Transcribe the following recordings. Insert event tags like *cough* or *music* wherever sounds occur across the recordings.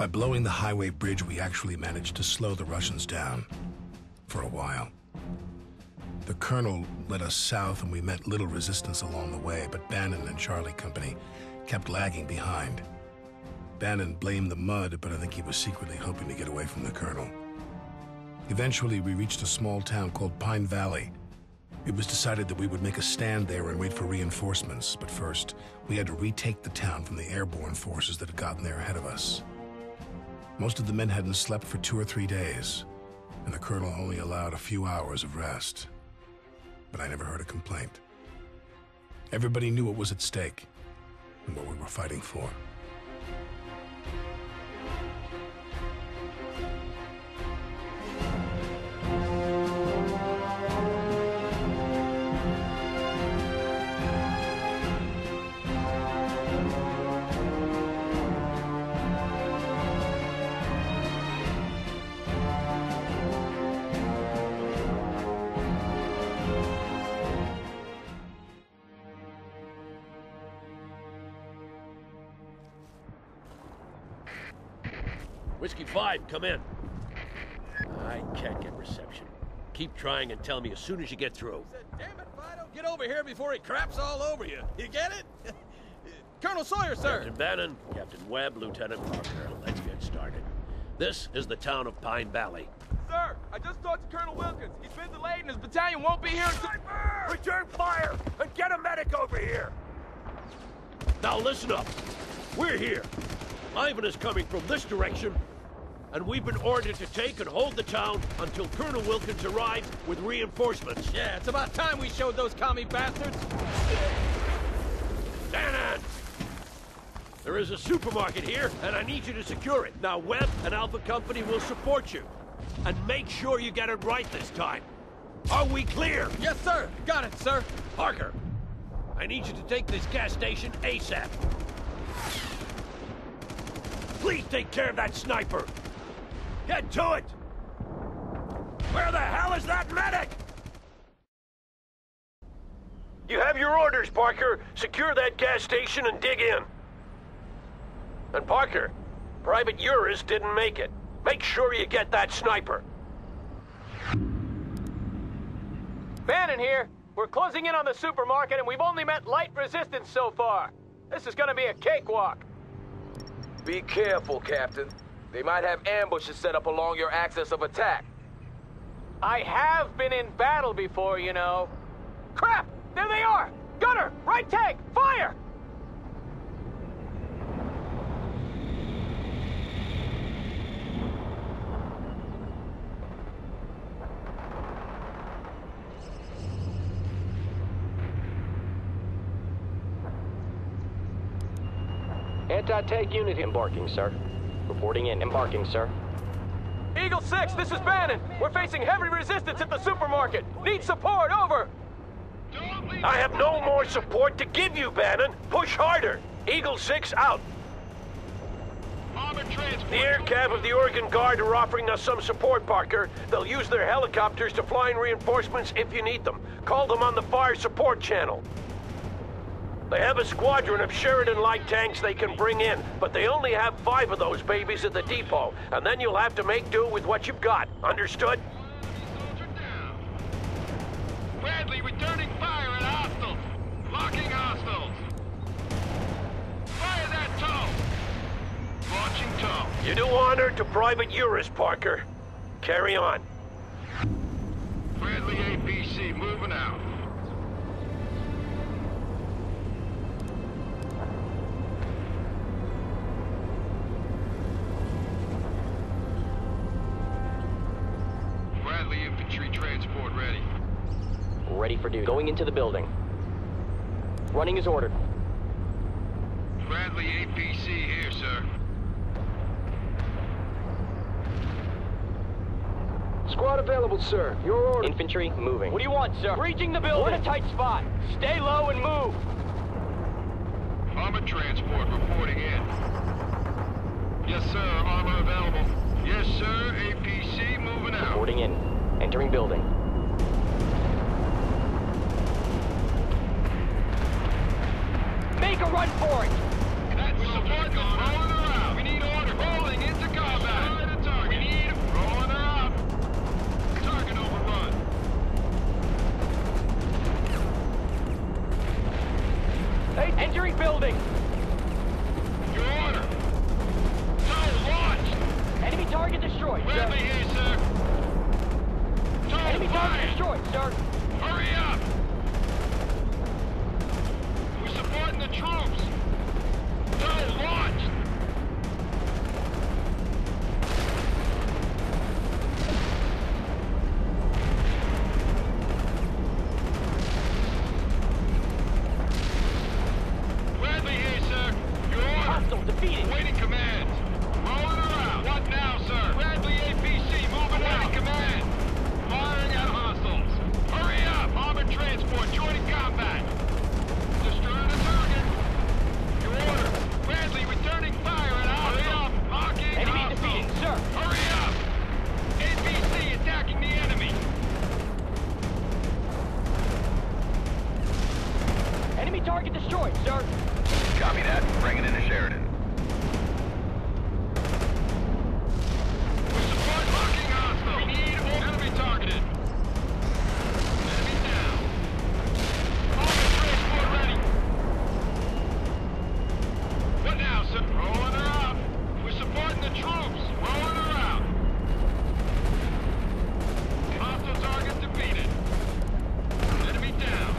By blowing the highway bridge, we actually managed to slow the Russians down. For a while. The colonel led us south and we met little resistance along the way, but Bannon and Charlie Company kept lagging behind. Bannon blamed the mud, but I think he was secretly hoping to get away from the colonel. Eventually, we reached a small town called Pine Valley. It was decided that we would make a stand there and wait for reinforcements, but first, we had to retake the town from the airborne forces that had gotten there ahead of us. Most of the men hadn't slept for two or three days, and the colonel only allowed a few hours of rest. But I never heard a complaint. Everybody knew what was at stake and what we were fighting for. Whiskey 5, come in. I can't get reception. Keep trying and tell me as soon as you get through. Said, Damn it, Fido, get over here before he craps all over you. You get it? *laughs* Colonel Sawyer, sir. Captain Bannon, Captain Webb, Lieutenant Parker, let's get started. This is the town of Pine Valley. Sir, I just talked to Colonel Wilkins. He's been delayed and his battalion won't be here until... Return fire and get a medic over here! Now listen up. We're here. Ivan is coming from this direction, and we've been ordered to take and hold the town until Colonel Wilkins arrives with reinforcements. Yeah, it's about time we showed those commie bastards. Bannon! There is a supermarket here, and I need you to secure it. Now, Webb and Alpha Company will support you. And make sure you get it right this time. Are we clear? Yes, sir. Got it, sir. Parker, I need you to take this gas station ASAP. Please take care of that sniper. Get to it! Where the hell is that medic? You have your orders, Parker. Secure that gas station and dig in. And Parker, Private Uris didn't make it. Make sure you get that sniper. Bannon here. We're closing in on the supermarket and we've only met light resistance so far. This is gonna be a cakewalk. Be careful, Captain. They might have ambushes set up along your axis of attack. I have been in battle before, you know. Crap! There they are! Gunner! Right tank! Fire! Anti-tank unit embarking, sir. Reporting in. Embarking, sir. Eagle 6, this is Bannon. We're facing heavy resistance at the supermarket. Need support, over. I have no more support to give you, Bannon. Push harder. Eagle 6 out. The air cav of the Oregon Guard are offering us some support, Parker. They'll use their helicopters to fly in reinforcements if you need them. Call them on the fire support channel. They have a squadron of Sheridan light tanks they can bring in, but they only have five of those babies at the depot, and then you'll have to make do with what you've got. Understood? Bradley returning fire at hostiles. Locking hostiles. Fire that tow. Launching tow. You do honor to Private Uris, Parker. Carry on. Bradley APC moving out. Ready for duty. Going into the building. Running as ordered. Bradley APC here, sir. Squad available, sir. Your order. Infantry moving. What do you want, sir? Breaching the building. We're in a tight spot. Stay low and move. Armored transport reporting in. Yes, sir. Armor available. Yes, sir. APC moving out. Reporting in. Entering building. run for it! That support is rolling around. We need order. Rolling into combat. Destroy the target. We need rolling her. Target overrun. Hey, entering building. Your order. So launch. Enemy target destroyed. We'll sir. be here, sir. Don't Enemy fire. target destroyed, sir. Hurry up. The troops! Go, launch! Bradley target destroyed, sir. Copy that. Bring it into Sheridan. We support locking hostile. We need all enemy targeted. Enemy down. Armored transport ready. What now, sir? Rolling her up. We're supporting the troops. Rolling her out. Hostile target defeated. Enemy down.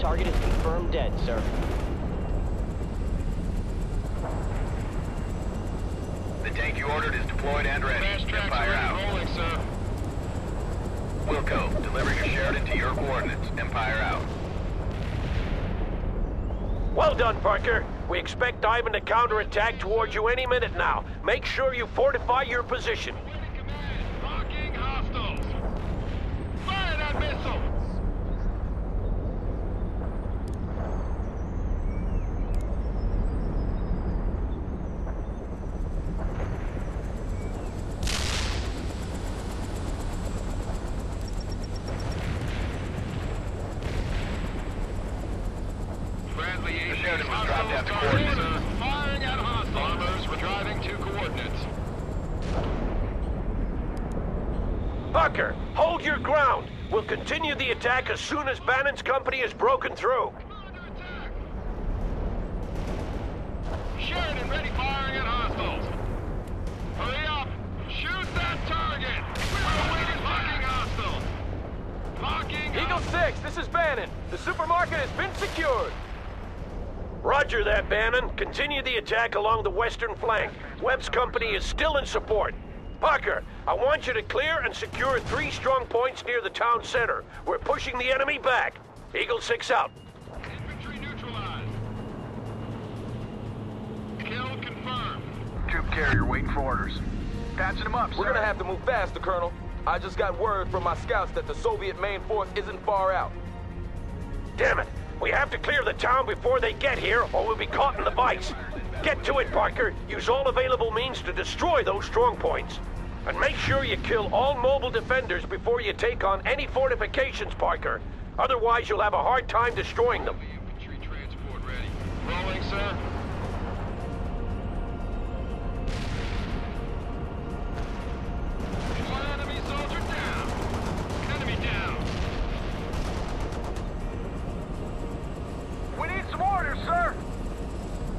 Target is confirmed dead, sir. The tank you ordered is deployed and ready. Fast tracks Empire out. rolling, sir. Wilco, delivering a Sheridan to your coordinates. Empire out. Well done, Parker. We expect Ivan to counterattack towards you any minute now. Make sure you fortify your position. Waiting command. Locking hostiles. Fire that missile. Bradley The 8 Sheridan was dropped at the coordinates. Firing at hostiles. Bombers, we're driving to coordinates. Parker, hold your ground. We'll continue the attack as soon as Bannon's company is broken through. Under attack. Sheridan ready firing at hostiles. Hurry up. Shoot that target. We're awaiting locking hostiles. Locking Eagle hostiles. 6, this is Bannon. The supermarket has been secured. Roger that, Bannon. Continue the attack along the western flank. Webb's company is still in support. Parker, I want you to clear and secure three strong points near the town center. We're pushing the enemy back. Eagle 6 out. Infantry neutralized. Kill confirmed. Troop carrier waiting for orders. Patching them up, We're gonna have to move faster, Colonel. I just got word from my scouts that the Soviet main force isn't far out. Damn it! We have to clear the town before they get here, or we'll be caught in the vice. Get to it, Parker. Use all available means to destroy those strong points. And make sure you kill all mobile defenders before you take on any fortifications, Parker. Otherwise, you'll have a hard time destroying them. Infantry transport ready. Rolling, sir.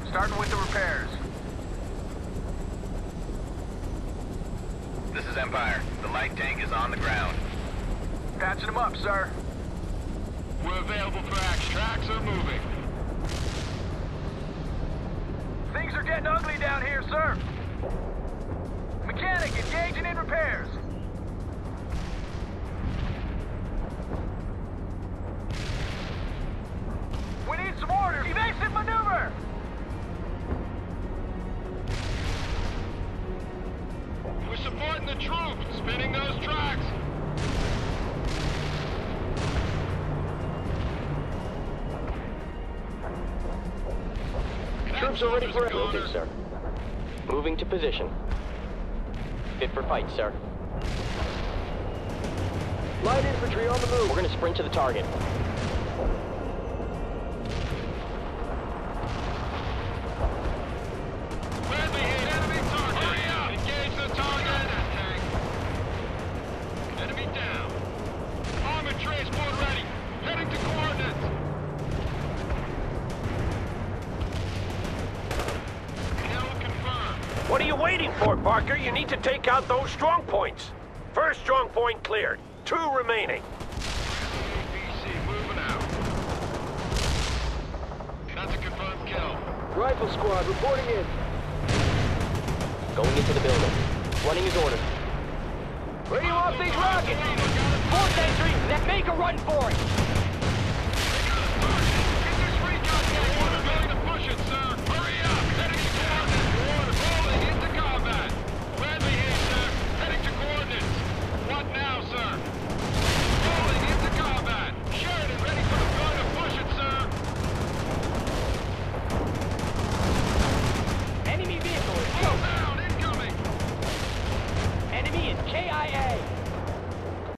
Starting with the repairs. This is Empire. The light tank is on the ground. Patching them up, sir. We're available for action. Tracks are moving. Things are getting ugly down here, sir. Mechanic engaging Troops are ready for moving, sir. Moving to position. Fit for fight, sir. Light infantry on the move. We're gonna sprint to the target. You waiting for, Parker? You need to take out those strong points. First strong point cleared. Two remaining. APC moving out. That's a confirmed kill. Rifle squad reporting in. Going into the building. Running his orders. Radio off these rockets! Look out, Fourth entry, make a run for it!